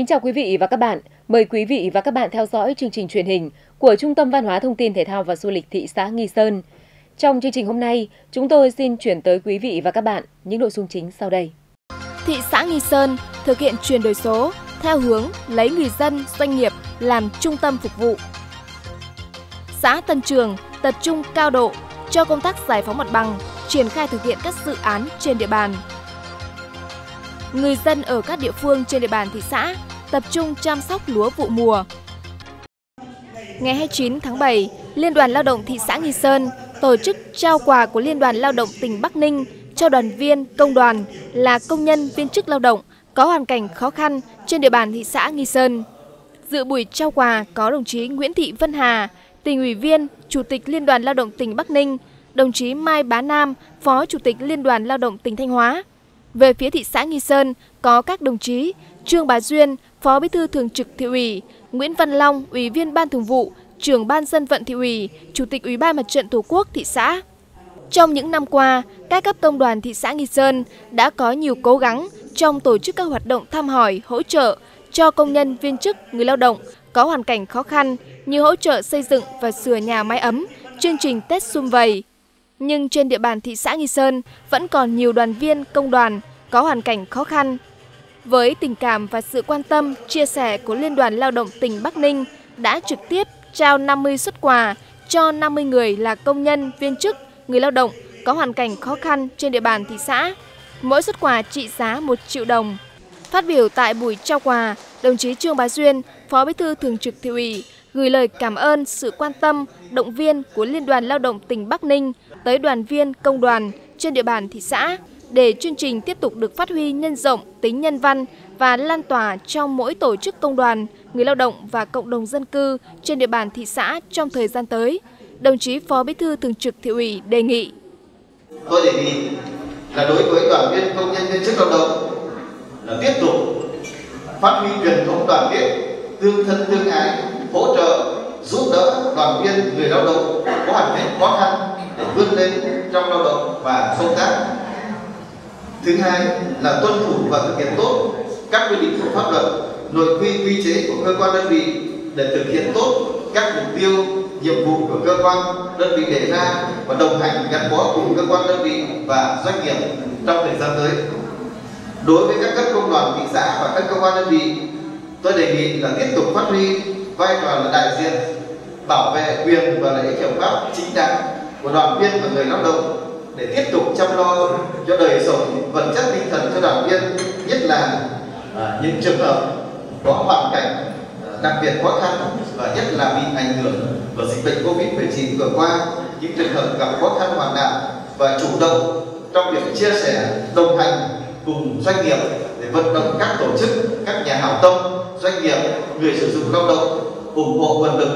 Kính chào quý vị và các bạn. Mời quý vị và các bạn theo dõi chương trình truyền hình của Trung tâm Văn hóa Thông tin Thể thao và Du lịch thị xã Nghi Sơn. Trong chương trình hôm nay, chúng tôi xin chuyển tới quý vị và các bạn những nội dung chính sau đây. Thị xã Nghi Sơn thực hiện chuyển đổi số theo hướng lấy người dân, doanh nghiệp làm trung tâm phục vụ. Xã Tân Trường tập trung cao độ cho công tác giải phóng mặt bằng, triển khai thực hiện các dự án trên địa bàn. Người dân ở các địa phương trên địa bàn thị xã tập trung chăm sóc lúa vụ mùa. Ngày 29 tháng 7, Liên đoàn Lao động thị xã Nghi Sơn tổ chức trao quà của Liên đoàn Lao động tỉnh Bắc Ninh cho đoàn viên công đoàn là công nhân viên chức lao động có hoàn cảnh khó khăn trên địa bàn thị xã Nghi Sơn. Dự buổi trao quà có đồng chí Nguyễn Thị Vân Hà, tỉnh ủy viên, Chủ tịch Liên đoàn Lao động tỉnh Bắc Ninh, đồng chí Mai Bá Nam, Phó Chủ tịch Liên đoàn Lao động tỉnh Thanh Hóa. Về phía thị xã Nghi Sơn có các đồng chí Trương Bá Duyên, Phó Bí thư Thường trực Thị ủy, Nguyễn Văn Long, Ủy viên Ban Thường vụ, Trưởng Ban Dân vận Thị ủy, Chủ tịch Ủy ban Mặt trận Tổ quốc thị xã. Trong những năm qua, các cấp công đoàn thị xã Nghi Sơn đã có nhiều cố gắng trong tổ chức các hoạt động thăm hỏi, hỗ trợ cho công nhân viên chức, người lao động có hoàn cảnh khó khăn như hỗ trợ xây dựng và sửa nhà mái ấm, chương trình Tết xung vầy. Nhưng trên địa bàn thị xã Nghi Sơn vẫn còn nhiều đoàn viên công đoàn có hoàn cảnh khó khăn. Với tình cảm và sự quan tâm, chia sẻ của Liên đoàn Lao động tỉnh Bắc Ninh đã trực tiếp trao 50 xuất quà cho 50 người là công nhân, viên chức, người lao động có hoàn cảnh khó khăn trên địa bàn thị xã. Mỗi xuất quà trị giá 1 triệu đồng. Phát biểu tại buổi trao quà, đồng chí Trương Bá Duyên, Phó Bí thư Thường trực Thị ủy, gửi lời cảm ơn sự quan tâm, động viên của Liên đoàn Lao động tỉnh Bắc Ninh tới đoàn viên công đoàn trên địa bàn thị xã để chương trình tiếp tục được phát huy nhân rộng tính nhân văn và lan tỏa trong mỗi tổ chức công đoàn, người lao động và cộng đồng dân cư trên địa bàn thị xã trong thời gian tới. Đồng chí Phó Bí thư Thường trực Thị ủy đề nghị. Tôi đề nghị là đối với đoàn viên công nhân viên chức lao động là tiếp tục phát huy truyền thống đoàn kết, tương thân tương ái, hỗ trợ giúp đỡ đoàn viên người lao động có hoàn cảnh khó khăn để vươn lên trong lao động và công tác thứ hai là tuân thủ và thực hiện tốt các quy định của pháp luật, nội quy quy chế của cơ quan đơn vị để thực hiện tốt các mục tiêu, nhiệm vụ của cơ quan đơn vị đề ra và đồng hành gắn bó cùng cơ quan đơn vị và doanh nghiệp trong thời gian tới. Đối với các cấp công đoàn, thị xã và các cơ quan đơn vị, tôi đề nghị là tiếp tục phát huy vai trò là đại diện, bảo vệ quyền và lợi ích hợp pháp chính đáng của đoàn viên và người lao động để tiếp tục chăm lo cho đời sống vật chất tinh thần cho đoàn viên nhất là à, những trường hợp có hoàn cảnh à, đặc biệt khó khăn và nhất là bị ảnh hưởng bởi dịch bệnh Covid-19 vừa qua. Những trường hợp gặp khó khăn hoàn nạn và chủ động trong việc chia sẻ đồng hành cùng doanh nghiệp để vận động các tổ chức các nhà hảo tâm doanh nghiệp người sử dụng lao động ủng hộ nguồn lực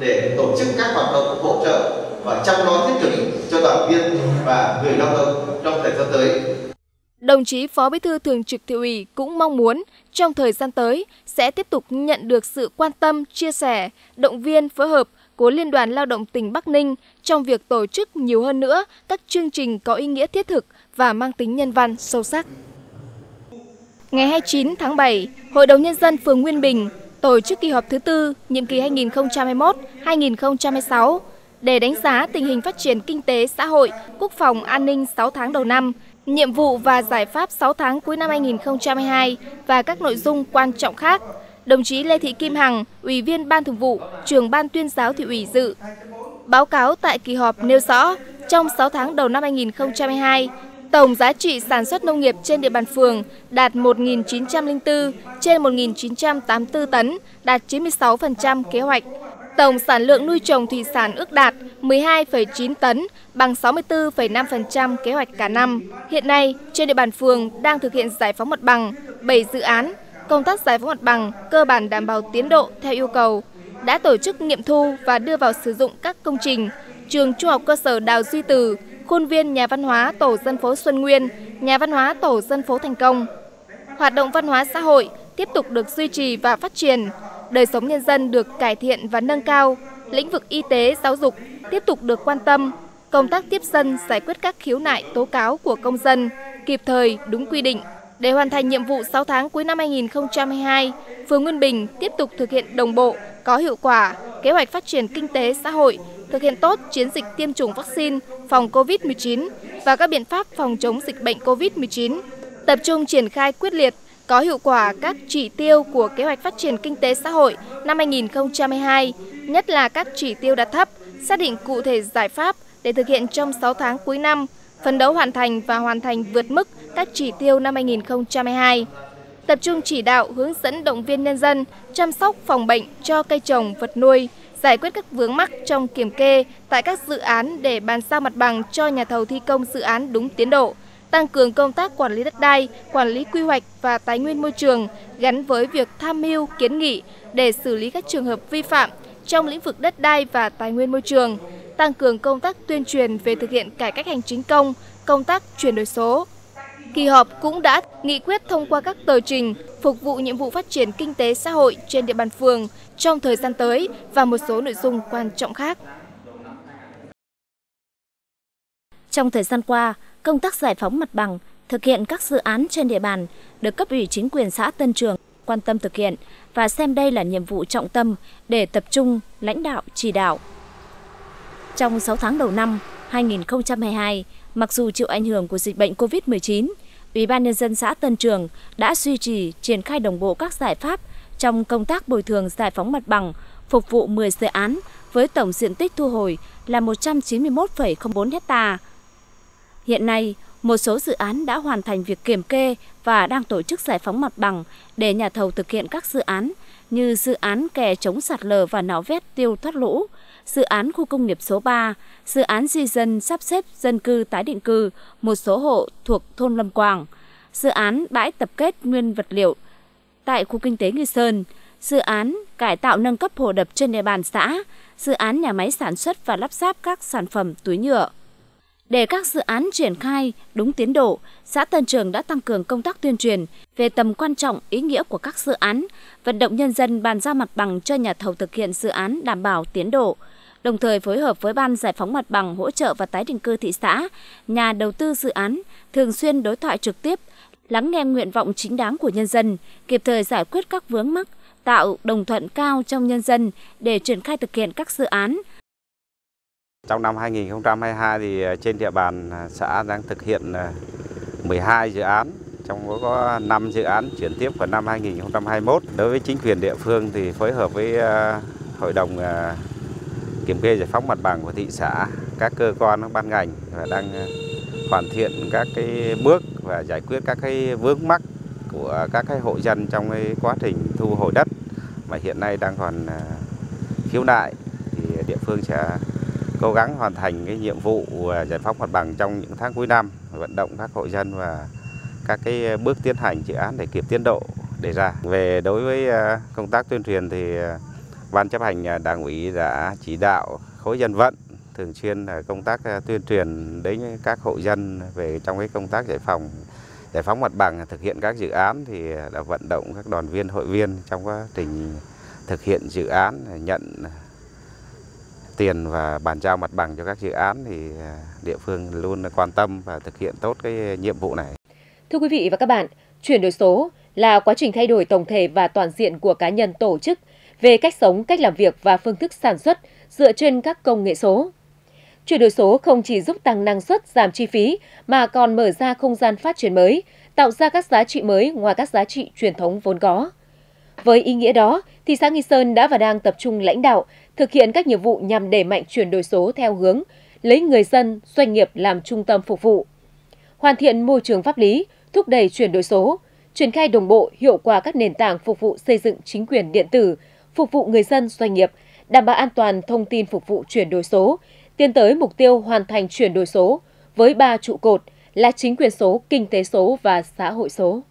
để tổ chức các hoạt động hỗ trợ và chăm lo thiết thực cho đoàn viên và người lao động trong thời gian tới. Đồng chí Phó Bí thư Thường trực Thị ủy cũng mong muốn trong thời gian tới sẽ tiếp tục nhận được sự quan tâm, chia sẻ, động viên phối hợp của Liên đoàn Lao động tỉnh Bắc Ninh trong việc tổ chức nhiều hơn nữa các chương trình có ý nghĩa thiết thực và mang tính nhân văn sâu sắc. Ngày 29 tháng 7, Hội đồng Nhân dân phường Nguyên Bình tổ chức kỳ họp thứ tư nhiệm kỳ 2021-2026 để đánh giá tình hình phát triển kinh tế xã hội, quốc phòng an ninh 6 tháng đầu năm, nhiệm vụ và giải pháp 6 tháng cuối năm 2022 và các nội dung quan trọng khác. Đồng chí Lê Thị Kim Hằng, Ủy viên Ban Thường vụ, Trưởng Ban Tuyên giáo Thị ủy dự. Báo cáo tại kỳ họp nêu rõ, trong 6 tháng đầu năm 2022, tổng giá trị sản xuất nông nghiệp trên địa bàn phường đạt 1.904 trên 1.984 tấn, đạt 96% kế hoạch. Tổng sản lượng nuôi trồng thủy sản ước đạt 12,9 tấn, bằng 64,5% kế hoạch cả năm. Hiện nay, trên địa bàn phường đang thực hiện giải phóng mặt bằng 7 dự án. Công tác giải phóng mặt bằng cơ bản đảm bảo tiến độ theo yêu cầu. Đã tổ chức nghiệm thu và đưa vào sử dụng các công trình trường trung học cơ sở Đào Duy Từ, khuôn viên nhà văn hóa tổ dân phố Xuân Nguyên, nhà văn hóa tổ dân phố Thành Công. Hoạt động văn hóa xã hội tiếp tục được duy trì và phát triển, đời sống nhân dân được cải thiện và nâng cao, lĩnh vực y tế, giáo dục tiếp tục được quan tâm, công tác tiếp dân giải quyết các khiếu nại tố cáo của công dân kịp thời đúng quy định, Để hoàn thành nhiệm vụ 6 tháng cuối năm 2022, phường Nguyên Bình tiếp tục thực hiện đồng bộ, có hiệu quả kế hoạch phát triển kinh tế xã hội, thực hiện tốt chiến dịch tiêm chủng vaccine phòng COVID-19 và các biện pháp phòng chống dịch bệnh COVID-19. Tập trung triển khai quyết liệt, có hiệu quả các chỉ tiêu của kế hoạch phát triển kinh tế xã hội năm 2022, nhất là các chỉ tiêu đạt thấp, xác định cụ thể giải pháp để thực hiện trong 6 tháng cuối năm, phấn đấu hoàn thành và hoàn thành vượt mức các chỉ tiêu năm 2022. Tập trung chỉ đạo hướng dẫn động viên nhân dân chăm sóc phòng bệnh cho cây trồng, vật nuôi, giải quyết các vướng mắc trong kiểm kê tại các dự án để bàn giao mặt bằng cho nhà thầu thi công dự án đúng tiến độ, tăng cường công tác quản lý đất đai, quản lý quy hoạch và tài nguyên môi trường gắn với việc tham mưu kiến nghị để xử lý các trường hợp vi phạm trong lĩnh vực đất đai và tài nguyên môi trường, tăng cường công tác tuyên truyền về thực hiện cải cách hành chính công, công tác chuyển đổi số. Kỳ họp cũng đã nghị quyết thông qua các tờ trình phục vụ nhiệm vụ phát triển kinh tế xã hội trên địa bàn phường trong thời gian tới và một số nội dung quan trọng khác. Trong thời gian qua, công tác giải phóng mặt bằng, thực hiện các dự án trên địa bàn được cấp ủy chính quyền xã Tân Trường quan tâm thực hiện và xem đây là nhiệm vụ trọng tâm để tập trung lãnh đạo chỉ đạo. Trong 6 tháng đầu năm 2022, mặc dù chịu ảnh hưởng của dịch bệnh COVID-19, Ủy ban nhân dân xã Tân Trường đã duy trì triển khai đồng bộ các giải pháp trong công tác bồi thường giải phóng mặt bằng, phục vụ 10 dự án với tổng diện tích thu hồi là 191,04 hectare Hiện nay, một số dự án đã hoàn thành việc kiểm kê và đang tổ chức giải phóng mặt bằng để nhà thầu thực hiện các dự án như dự án kè chống sạt lở và nạo vét tiêu thoát lũ, dự án khu công nghiệp số 3, dự án di dân sắp xếp dân cư tái định cư một số hộ thuộc thôn Lâm Quảng, dự án bãi tập kết nguyên vật liệu tại khu kinh tế Nghi Sơn, dự án cải tạo nâng cấp hồ đập trên địa bàn xã, dự án nhà máy sản xuất và lắp ráp các sản phẩm túi nhựa. Để các dự án triển khai đúng tiến độ, xã Tân Trường đã tăng cường công tác tuyên truyền về tầm quan trọng ý nghĩa của các dự án, vận động nhân dân bàn giao mặt bằng cho nhà thầu thực hiện dự án đảm bảo tiến độ, đồng thời phối hợp với Ban Giải phóng mặt bằng hỗ trợ và tái định cư thị xã, nhà đầu tư dự án thường xuyên đối thoại trực tiếp, lắng nghe nguyện vọng chính đáng của nhân dân, kịp thời giải quyết các vướng mắc, tạo đồng thuận cao trong nhân dân để triển khai thực hiện các dự án, trong năm 2022 thì ờ, trên địa bàn ờ, xã đang thực hiện ờ, 12 dự án, trong đó có 5 dự án chuyển tiếp vào năm 2021. Đối với chính quyền địa phương thì phối hợp với hội đồng kiểm kê giải phóng mặt bằng của thị xã, các cơ quan ban ngành và đang hoàn thiện các cái bước và giải quyết các cái vướng mắc của các cái hộ dân trong cái quá trình thu hồi đất mà hiện nay đang còn khiếu nại thì địa phương sẽ cố gắng hoàn thành cái nhiệm vụ à, giải phóng mặt bằng trong những tháng cuối năm, vận động các hộ dân và các cái bước tiến hành dự án để kịp tiến độ đề ra. Về đối với à, công tác tuyên truyền thì à, Ban chấp hành Đảng ủy đã chỉ đạo khối dân vận thường xuyên công tác tuyên truyền đến các hộ dân về trong cái công tác giải phóng giải phóng mặt bằng thực hiện các dự án thì đã vận động các đoàn viên hội viên trong quá trình thực hiện dự án nhận tiền và bàn giao mặt bằng cho các dự án thì à, địa phương luôn quan tâm và thực hiện tốt cái nhiệm vụ này. Thưa quý vị và các bạn, chuyển đổi số là quá trình thay đổi tổng thể và toàn diện của cá nhân tổ chức về cách sống, cách làm việc và phương thức sản xuất dựa trên các công nghệ số. Chuyển đổi số không chỉ giúp tăng năng suất, giảm chi phí mà còn mở ra không gian phát triển mới, tạo ra các giá trị mới ngoài các giá trị truyền thống vốn có. Với ý nghĩa đó, thị xã Nghi Sơn đã và đang tập trung lãnh đạo, thực hiện các nhiệm vụ nhằm đẩy mạnh chuyển đổi số theo hướng lấy người dân, doanh nghiệp làm trung tâm phục vụ. Hoàn thiện môi trường pháp lý, thúc đẩy chuyển đổi số, triển khai đồng bộ hiệu quả các nền tảng phục vụ xây dựng chính quyền điện tử, phục vụ người dân, doanh nghiệp, đảm bảo an toàn thông tin phục vụ chuyển đổi số, tiến tới mục tiêu hoàn thành chuyển đổi số với ba trụ cột là chính quyền số, kinh tế số và xã hội số.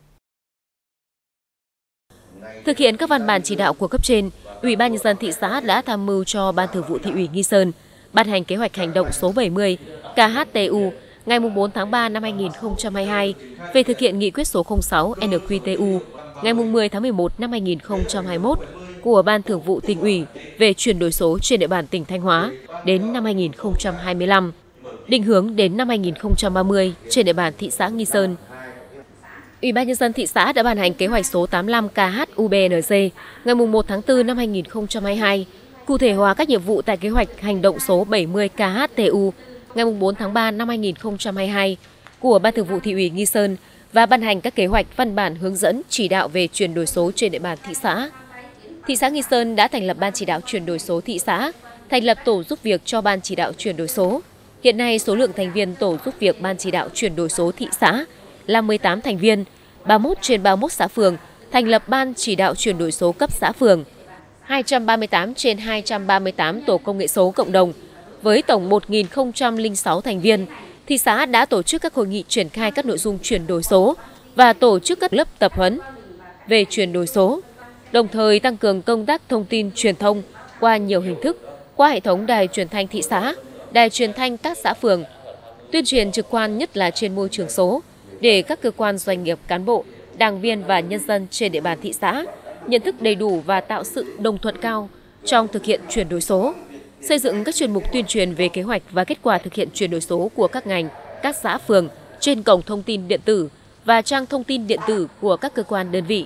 Thực hiện các văn bản chỉ đạo của cấp trên, Ủy ban nhân dân thị xã đã tham mưu cho Ban Thường vụ thị ủy Nghi Sơn ban hành kế hoạch hành động số 70 KHTU ngày 4 tháng 3 năm 2022 về thực hiện nghị quyết số 06 NQTU ngày 10 tháng 11 năm 2021 của Ban Thường vụ tỉnh ủy về chuyển đổi số trên địa bàn tỉnh Thanh Hóa đến năm 2025, định hướng đến năm 2030 trên địa bàn thị xã Nghi Sơn. Ủy ban nhân dân thị xã đã ban hành kế hoạch số 85 KHUBNZ ngày 1 tháng 4 năm 2022, cụ thể hóa các nhiệm vụ tại kế hoạch hành động số 70 KHTU ngày 4 tháng 3 năm 2022 của Ban Thường vụ Thị ủy Nghi Sơn và ban hành các kế hoạch văn bản hướng dẫn chỉ đạo về chuyển đổi số trên địa bàn thị xã. Thị xã Nghi Sơn đã thành lập Ban chỉ đạo chuyển đổi số thị xã, thành lập tổ giúp việc cho Ban chỉ đạo chuyển đổi số. Hiện nay, số lượng thành viên tổ giúp việc Ban chỉ đạo chuyển đổi số thị xã là 18 thành viên, 31 trên 31 xã phường, thành lập Ban chỉ đạo chuyển đổi số cấp xã phường, 238 trên 238 tổ công nghệ số cộng đồng, với tổng 1.006 thành viên, thị xã đã tổ chức các hội nghị triển khai các nội dung chuyển đổi số và tổ chức các lớp tập huấn về chuyển đổi số, đồng thời tăng cường công tác thông tin truyền thông qua nhiều hình thức, qua hệ thống đài truyền thanh thị xã, đài truyền thanh các xã phường, tuyên truyền trực quan nhất là trên môi trường số, để các cơ quan doanh nghiệp, cán bộ, đảng viên và nhân dân trên địa bàn thị xã nhận thức đầy đủ và tạo sự đồng thuận cao trong thực hiện chuyển đổi số, xây dựng các chuyên mục tuyên truyền về kế hoạch và kết quả thực hiện chuyển đổi số của các ngành, các xã phường trên cổng thông tin điện tử và trang thông tin điện tử của các cơ quan đơn vị.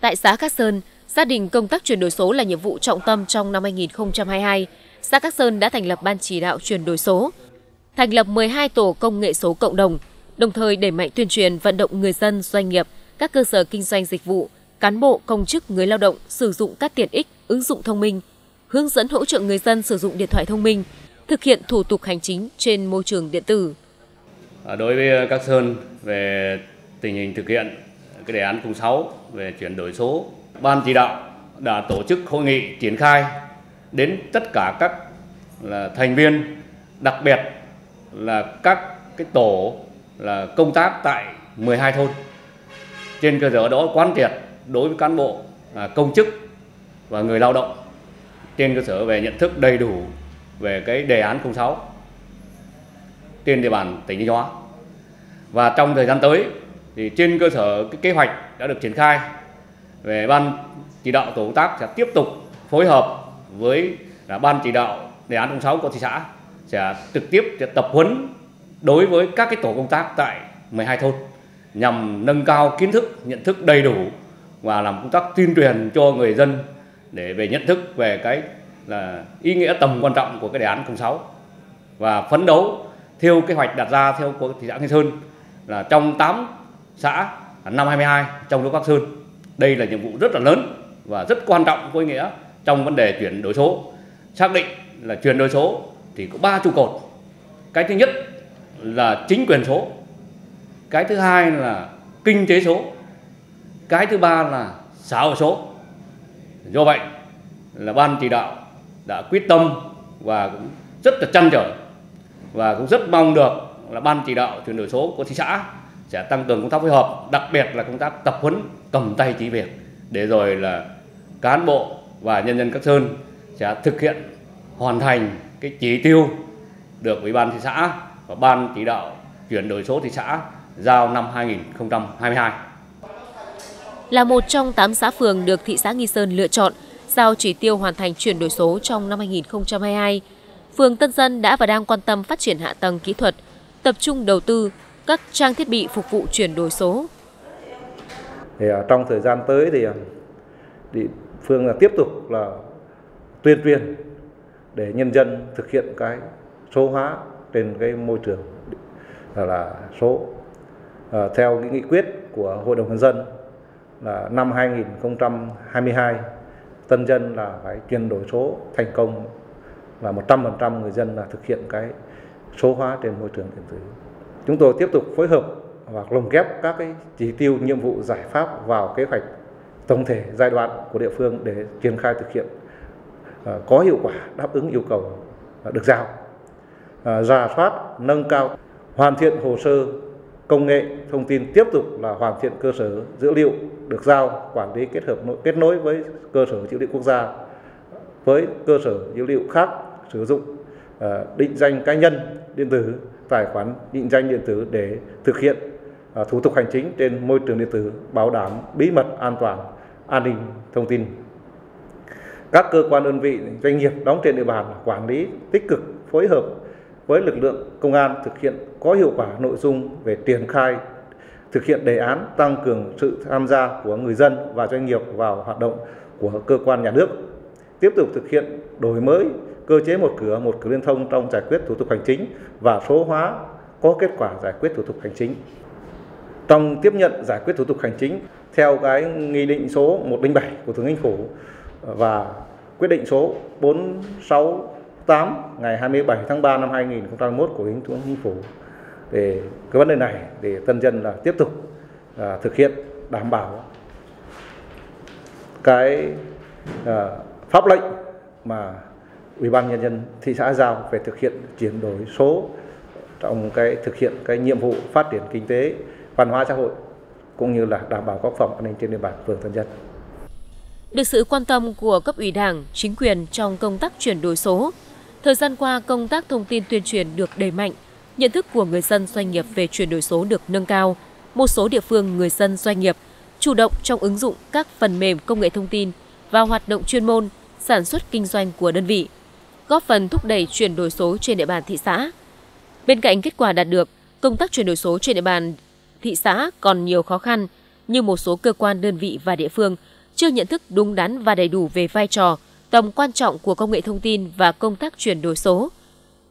Tại xã Cát Sơn, gia đình công tác chuyển đổi số là nhiệm vụ trọng tâm trong năm 2022. Xã Cát Sơn đã thành lập ban chỉ đạo chuyển đổi số, thành lập 12 tổ công nghệ số cộng đồng, đồng thời đẩy mạnh tuyên truyền vận động người dân, doanh nghiệp, các cơ sở kinh doanh dịch vụ, cán bộ, công chức, người lao động sử dụng các tiện ích, ứng dụng thông minh, hướng dẫn hỗ trợ người dân sử dụng điện thoại thông minh, thực hiện thủ tục hành chính trên môi trường điện tử. À, đối với ờ, các Sơn về tình hình thực hiện cái đề án 06 về chuyển đổi số, ban chỉ đạo đã tổ chức hội nghị triển khai đến tất cả các là thành viên, đặc biệt là các cái tổ là công tác tại 12 thôn. Trên cơ sở đó quán triệt đối với cán bộ, à, công chức và người lao động trên cơ sở về nhận thức đầy đủ về cái đề án 06 trên địa bàn tỉnh Thanh Hóa. Và trong thời gian tới thì trên cơ sở cái kế hoạch đã được triển khai về ban chỉ đạo tổ công tác sẽ tiếp tục phối hợp với là ban chỉ đạo đề án 06 của thị xã sẽ trực tiếp sẽ tập huấn đối với các cái tổ công tác tại 12 thôn nhằm nâng cao kiến thức, nhận thức đầy đủ và làm công tác tuyên truyền cho người dân để về nhận thức về cái là ý nghĩa tầm quan trọng của cái đề án 06 và phấn đấu theo kế hoạch đặt ra theo của thị xã Nghi Sơn là trong 8 xã năm 22 trong đó Bắc Sơn. Đây là nhiệm vụ rất là lớn và rất quan trọng có ý nghĩa trong vấn đề chuyển đổi số. Xác định là chuyển đổi số thì có ba trụ cột. Cái thứ nhất là chính quyền số. Cái thứ hai là kinh tế số. Cái thứ ba là xã hội số. Do vậy là ban chỉ đạo đã quyết tâm và cũng rất là chăn trở và cũng rất mong được là ban chỉ đạo chuyển đổi số của thị xã sẽ tăng cường công tác phối hợp, đặc biệt là công tác tập huấn cầm tay chỉ việc để rồi là cán bộ và nhân dân các sơn sẽ thực hiện hoàn thành cái chỉ tiêu được Ủy ban thị xã và ban chỉ đạo chuyển đổi số thị xã giao năm 2022. Là một trong 8 xã phường được thị xã Nghi Sơn lựa chọn giao chỉ tiêu hoàn thành chuyển đổi số trong năm 2022, phường Tân Dân đã và đang quan tâm phát triển hạ tầng kỹ thuật, tập trung đầu tư các trang thiết bị phục vụ chuyển đổi số. Thì trong thời gian tới thì, thì phường là tiếp tục là tuyên truyền để nhân dân thực hiện cái số hóa trên cái môi trường là, số à, theo cái nghị quyết của Hội đồng nhân dân là năm 2022 tân dân là phải chuyển đổi số thành công là 100% người dân là thực hiện cái số hóa trên môi trường điện tử. Chúng tôi tiếp tục phối hợp và lồng ghép các cái chỉ tiêu nhiệm vụ giải pháp vào kế hoạch tổng thể giai đoạn của địa phương để triển khai thực hiện À, có hiệu quả đáp ứng yêu cầu à, được giao. À, Giả soát, nâng cao, hoàn thiện hồ sơ công nghệ thông tin tiếp tục là hoàn thiện cơ sở dữ liệu được giao quản lý kết hợp kết nối với cơ sở dữ liệu quốc gia với cơ sở dữ liệu khác sử dụng định danh cá nhân điện tử tài khoản định danh điện tử để thực hiện thủ tục hành chính trên môi trường điện tử bảo đảm bí mật an toàn an ninh thông tin các cơ quan đơn vị doanh nghiệp đóng trên địa bàn quản lý tích cực phối hợp với lực lượng công an thực hiện có hiệu quả nội dung về triển khai thực hiện đề án tăng cường sự tham gia của người dân và doanh nghiệp vào hoạt động của cơ quan nhà nước, tiếp tục thực hiện đổi mới cơ chế một cửa một cửa liên thông trong giải quyết thủ tục hành chính và số hóa có kết quả giải quyết thủ tục hành chính. Trong tiếp nhận giải quyết thủ tục hành chính theo cái nghị định số 107 của Thủ tướng Chính phủ và quyết định số 468 ngày 27 tháng 3 năm 2021 của Thủ tướng Chính phủ về cái vấn đề này để tân dân là tiếp tục à, thực hiện đảm bảo cái à, pháp lệnh mà Ủy ban nhân dân thị xã giao về thực hiện chuyển đổi số trong cái thực hiện cái nhiệm vụ phát triển kinh tế, văn hóa xã hội cũng như là đảm bảo quốc phòng an ninh trên địa bàn phường Tân Dân. Được sự quan tâm của cấp ủy Đảng, chính quyền trong công tác chuyển đổi số, thời gian qua công tác thông tin tuyên truyền được đẩy mạnh, nhận thức của người dân doanh nghiệp về chuyển đổi số được nâng cao. Một số địa phương người dân doanh nghiệp chủ động trong ứng dụng các phần mềm công nghệ thông tin vào hoạt động chuyên môn, sản xuất kinh doanh của đơn vị, góp phần thúc đẩy chuyển đổi số trên địa bàn thị xã. Bên cạnh kết quả đạt được, công tác chuyển đổi số trên địa bàn thị xã còn nhiều khó khăn như một số cơ quan đơn vị và địa phương chưa nhận thức đúng đắn và đầy đủ về vai trò, tầm quan trọng của công nghệ thông tin và công tác chuyển đổi số.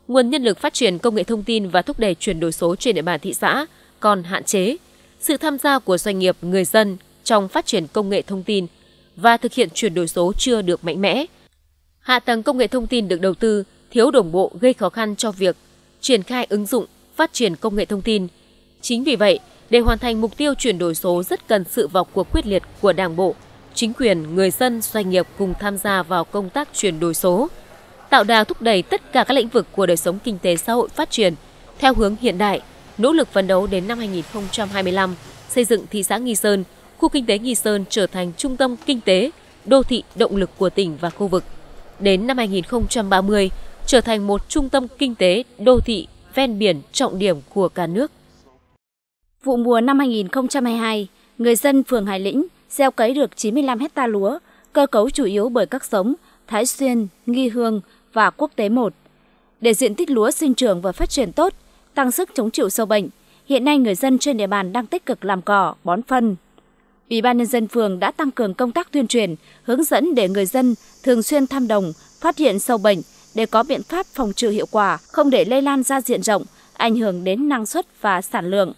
Nguồn nhân lực phát triển công nghệ thông tin và thúc đẩy chuyển đổi số trên địa bàn thị xã còn hạn chế. Sự tham gia của doanh nghiệp, người dân trong phát triển công nghệ thông tin và thực hiện chuyển đổi số chưa được mạnh mẽ. Hạ tầng công nghệ thông tin được đầu tư thiếu đồng bộ gây khó khăn cho việc triển khai ứng dụng, phát triển công nghệ thông tin. Chính vì vậy, để hoàn thành mục tiêu chuyển đổi số rất cần sự vào cuộc quyết liệt của Đảng bộ, chính quyền, người dân, doanh nghiệp cùng tham gia vào công tác chuyển đổi số, tạo đà thúc đẩy tất cả các lĩnh vực của đời sống kinh tế xã hội phát triển theo hướng hiện đại, nỗ lực phấn đấu đến năm 2025 xây dựng thị xã Nghi Sơn, khu kinh tế Nghi Sơn trở thành trung tâm kinh tế, đô thị động lực của tỉnh và khu vực. Đến năm 2030 trở thành một trung tâm kinh tế, đô thị ven biển trọng điểm của cả nước. Vụ mùa năm 2022, người dân phường Hải Lĩnh gieo cấy được 95 hecta lúa, cơ cấu chủ yếu bởi các giống Thái Xuyên, Nghi Hương và Quốc tế 1. Để diện tích lúa sinh trưởng và phát triển tốt, tăng sức chống chịu sâu bệnh, hiện nay người dân trên địa bàn đang tích cực làm cỏ, bón phân. Ủy ban nhân dân phường đã tăng cường công tác tuyên truyền, hướng dẫn để người dân thường xuyên thăm đồng, phát hiện sâu bệnh để có biện pháp phòng trừ hiệu quả, không để lây lan ra diện rộng, ảnh hưởng đến năng suất và sản lượng.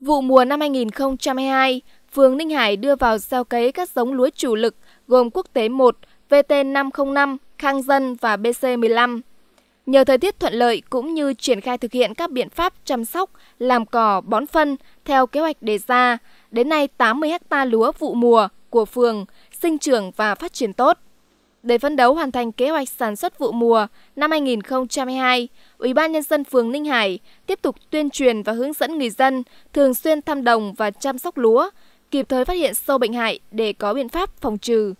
Vụ mùa năm 2022, phường Ninh Hải đưa vào gieo cấy các giống lúa chủ lực gồm Quốc tế 1, VT505, Khang Dân và BC15. Nhờ thời tiết thuận lợi cũng như triển khai thực hiện các biện pháp chăm sóc, làm cỏ, bón phân theo kế hoạch đề ra, đến nay 80 ha lúa vụ mùa của phường sinh trưởng và phát triển tốt. Để phấn đấu hoàn thành kế hoạch sản xuất vụ mùa năm 2022, Ủy ban nhân dân phường Ninh Hải tiếp tục tuyên truyền và hướng dẫn người dân thường xuyên thăm đồng và chăm sóc lúa, kịp thời phát hiện sâu bệnh hại để có biện pháp phòng trừ.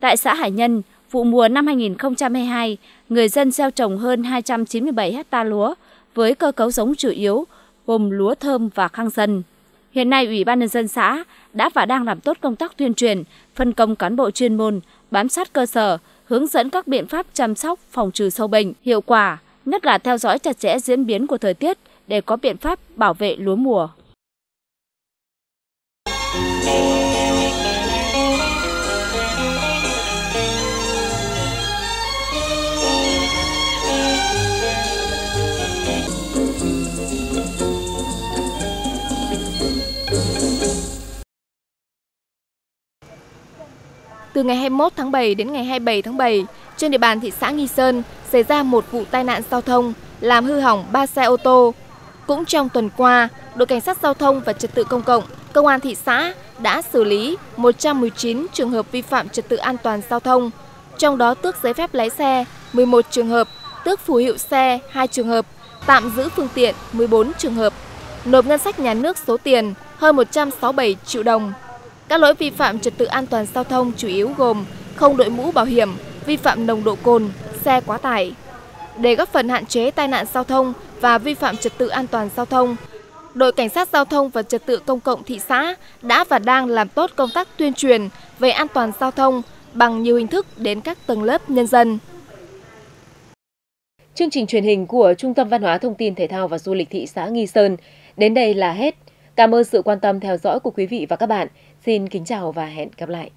Tại xã Hải Nhân, vụ mùa năm 2022, người dân gieo trồng hơn 297 ha lúa với cơ cấu giống chủ yếu gồm lúa thơm và khang dân. Hiện nay, Ủy ban nhân dân xã đã và đang làm tốt công tác tuyên truyền, phân công cán bộ chuyên môn, bám sát cơ sở, hướng dẫn các biện pháp chăm sóc, phòng trừ sâu bệnh hiệu quả, nhất là theo dõi chặt chẽ diễn biến của thời tiết để có biện pháp bảo vệ lúa mùa. Từ ngày 21 tháng 7 đến ngày 27 tháng 7, trên địa bàn thị xã Nghi Sơn xảy ra một vụ tai nạn giao thông làm hư hỏng 3 xe ô tô. Cũng trong tuần qua, đội cảnh sát giao thông và trật tự công cộng, công an thị xã đã xử lý 119 trường hợp vi phạm trật tự an toàn giao thông, trong đó tước giấy phép lái xe 11 trường hợp, tước phù hiệu xe 2 trường hợp, tạm giữ phương tiện 14 trường hợp, nộp ngân sách nhà nước số tiền hơn 167 triệu đồng. Các lỗi vi phạm trật tự an toàn giao thông chủ yếu gồm không đội mũ bảo hiểm, vi phạm nồng độ cồn, xe quá tải. Để góp phần hạn chế tai nạn giao thông và vi phạm trật tự an toàn giao thông, đội cảnh sát giao thông và trật tự công cộng thị xã đã và đang làm tốt công tác tuyên truyền về an toàn giao thông bằng nhiều hình thức đến các tầng lớp nhân dân. Chương trình truyền hình của Trung tâm Văn hóa Thông tin Thể thao và Du lịch thị xã Nghi Sơn đến đây là hết. Cảm ơn sự quan tâm theo dõi của quý vị và các bạn. Xin kính chào và hẹn gặp lại.